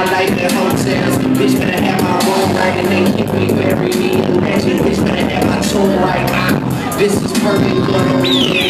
my life in hotels. Bitch better have my room right and they keep me bury me in legend. Bitch better have my tomb right. Ah, this is perfect, for the weekend.